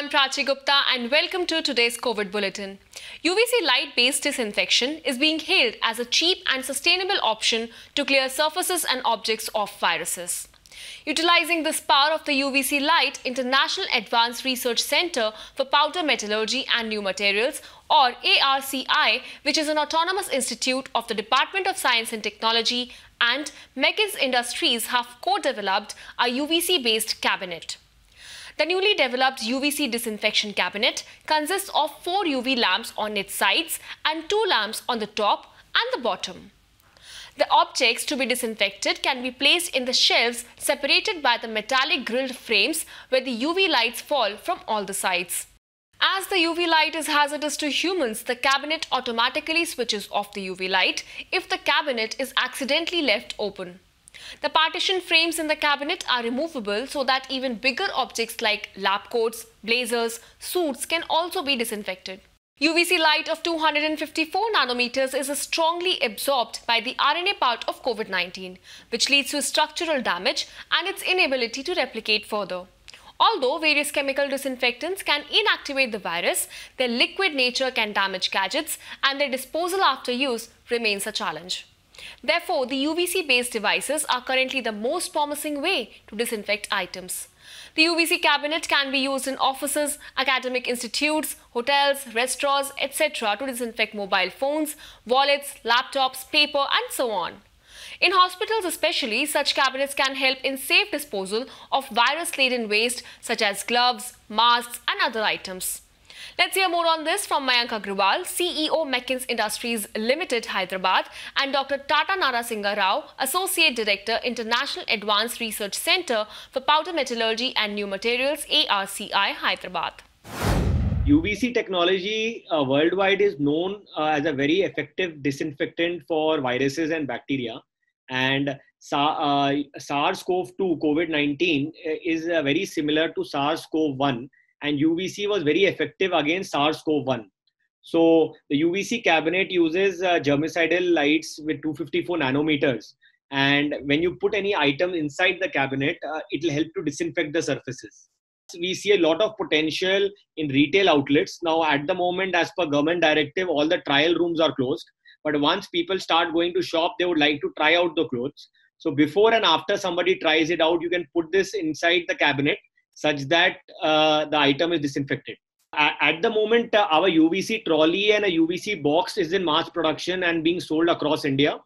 I'm Prachi Gupta and welcome to today's COVID Bulletin. UVC light-based disinfection is being hailed as a cheap and sustainable option to clear surfaces and objects of viruses. Utilizing this power of the UVC light, International Advanced Research Center for Powder Metallurgy and New Materials or ARCI, which is an autonomous institute of the Department of Science and Technology and Mekins Industries have co-developed a UVC-based cabinet. The newly developed UVC disinfection cabinet consists of four UV lamps on its sides and two lamps on the top and the bottom. The objects to be disinfected can be placed in the shelves separated by the metallic grilled frames where the UV lights fall from all the sides. As the UV light is hazardous to humans, the cabinet automatically switches off the UV light if the cabinet is accidentally left open. The partition frames in the cabinet are removable so that even bigger objects like lab coats, blazers, suits can also be disinfected. UVC light of 254 nanometers is strongly absorbed by the RNA part of COVID-19, which leads to structural damage and its inability to replicate further. Although various chemical disinfectants can inactivate the virus, their liquid nature can damage gadgets and their disposal after use remains a challenge. Therefore, the UVC-based devices are currently the most promising way to disinfect items. The UVC cabinet can be used in offices, academic institutes, hotels, restaurants, etc. to disinfect mobile phones, wallets, laptops, paper and so on. In hospitals especially, such cabinets can help in safe disposal of virus-laden waste such as gloves, masks and other items. Let's hear more on this from Mayank Agrawal, CEO Mekins Industries Limited, Hyderabad, and Dr. Tata Narasinga Rao, Associate Director, International Advanced Research Center for Powder Metallurgy and New Materials, ARCI, Hyderabad. UVC technology uh, worldwide is known uh, as a very effective disinfectant for viruses and bacteria. And uh, SARS-CoV-2, COVID-19, is very similar to SARS-CoV-1 and UVC was very effective against SARS-CoV-1. So the UVC cabinet uses uh, germicidal lights with 254 nanometers. And when you put any item inside the cabinet, uh, it will help to disinfect the surfaces. We see a lot of potential in retail outlets. Now, at the moment, as per government directive, all the trial rooms are closed. But once people start going to shop, they would like to try out the clothes. So before and after somebody tries it out, you can put this inside the cabinet such that uh, the item is disinfected. At the moment, uh, our UVC trolley and a UVC box is in mass production and being sold across India.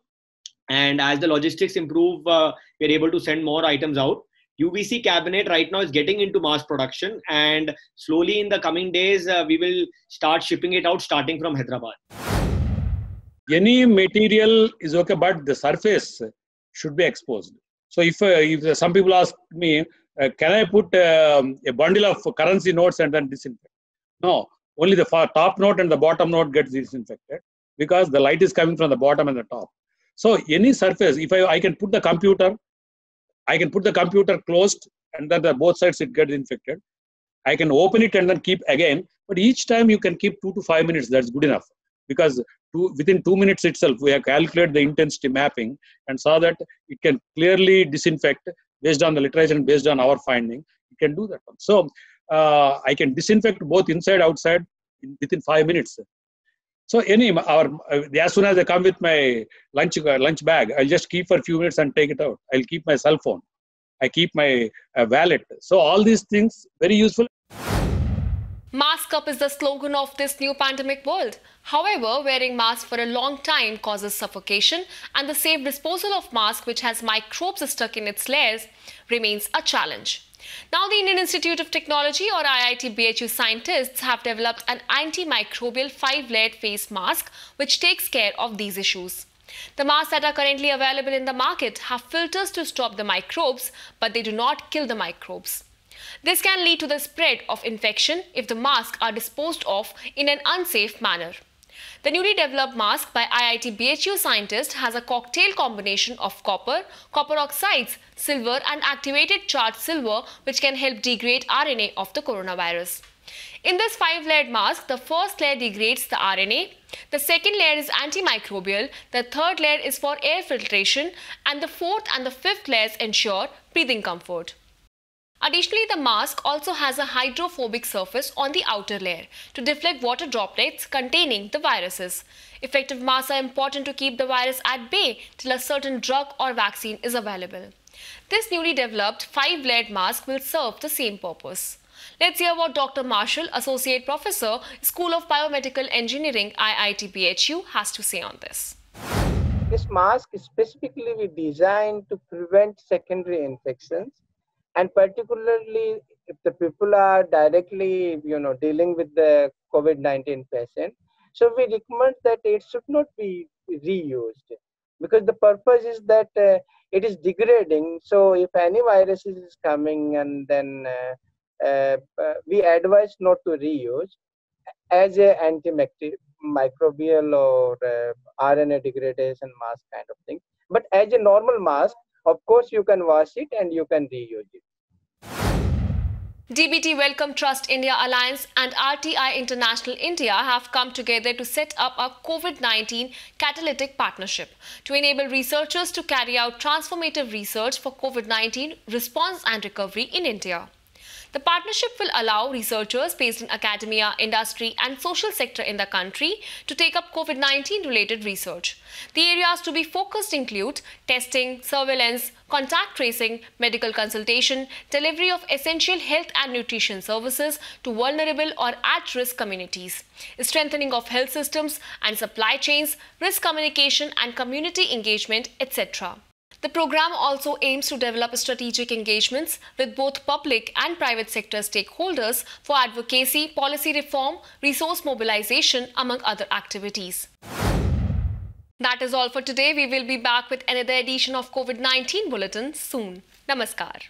And as the logistics improve, uh, we're able to send more items out. UVC cabinet right now is getting into mass production, and slowly in the coming days, uh, we will start shipping it out starting from Hyderabad. Any material is okay, but the surface should be exposed. So if, uh, if some people ask me, uh, can I put um, a bundle of currency notes and then disinfect? No, only the top note and the bottom note gets disinfected because the light is coming from the bottom and the top. So any surface, if I, I can put the computer, I can put the computer closed and then the both sides it gets infected. I can open it and then keep again, but each time you can keep two to five minutes. That's good enough because two, within two minutes itself, we have calculated the intensity mapping and saw that it can clearly disinfect based on the literature and based on our finding, you can do that one. So uh, I can disinfect both inside, outside in, within five minutes. So any our as soon as I come with my lunch uh, lunch bag, I'll just keep for a few minutes and take it out. I'll keep my cell phone. I keep my uh, wallet. So all these things very useful. Mask up is the slogan of this new pandemic world. However, wearing masks for a long time causes suffocation and the safe disposal of mask which has microbes stuck in its layers remains a challenge. Now, the Indian Institute of Technology or IIT BHU scientists have developed an antimicrobial five-layered face mask which takes care of these issues. The masks that are currently available in the market have filters to stop the microbes, but they do not kill the microbes. This can lead to the spread of infection if the masks are disposed of in an unsafe manner. The newly developed mask by IIT BHU scientists has a cocktail combination of copper, copper oxides, silver and activated charged silver which can help degrade RNA of the coronavirus. In this five-layered mask, the first layer degrades the RNA, the second layer is antimicrobial, the third layer is for air filtration and the fourth and the fifth layers ensure breathing comfort. Additionally, the mask also has a hydrophobic surface on the outer layer to deflect water droplets containing the viruses. Effective masks are important to keep the virus at bay till a certain drug or vaccine is available. This newly developed five-layered mask will serve the same purpose. Let's hear what Dr. Marshal, Associate Professor, School of Biomedical Engineering, IIT BHU, has to say on this. This mask is specifically designed to prevent secondary infections and particularly if the people are directly you know dealing with the covid-19 patient so we recommend that it should not be reused. Because the purpose is that uh, it is degrading. So if any virus is coming and then uh, uh, uh we advise not to reuse as a antimicrobial or uh, rna degradation mask kind of thing. But as a normal mask of course you can wash it and you can reuse it DBT Wellcome Trust India Alliance and RTI International India have come together to set up a COVID-19 catalytic partnership to enable researchers to carry out transformative research for COVID-19 response and recovery in India. The partnership will allow researchers based in academia, industry and social sector in the country to take up COVID-19 related research. The areas to be focused include testing, surveillance, contact tracing, medical consultation, delivery of essential health and nutrition services to vulnerable or at-risk communities, strengthening of health systems and supply chains, risk communication and community engagement, etc. The program also aims to develop strategic engagements with both public and private sector stakeholders for advocacy, policy reform, resource mobilization, among other activities. That is all for today. We will be back with another edition of COVID 19 Bulletin soon. Namaskar.